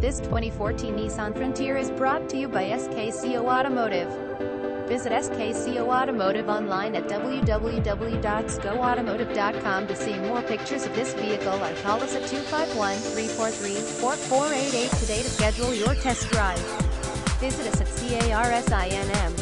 This 2014 Nissan Frontier is brought to you by SKCO Automotive. Visit SKCO Automotive online at www.skcoautomotive.com to see more pictures of this vehicle or call us at 251-343-4488 today to schedule your test drive. Visit us at CARSINM.